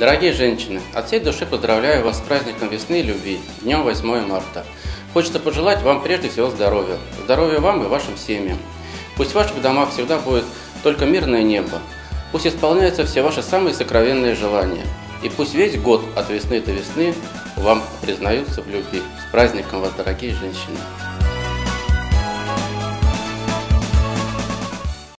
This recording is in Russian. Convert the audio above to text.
Дорогие женщины, от всей души поздравляю вас с праздником весны и любви, днем 8 марта. Хочется пожелать вам прежде всего здоровья. Здоровья вам и вашим семьям. Пусть в ваших домах всегда будет только мирное небо. Пусть исполняются все ваши самые сокровенные желания. И пусть весь год от весны до весны вам признаются в любви. С праздником вас, дорогие женщины!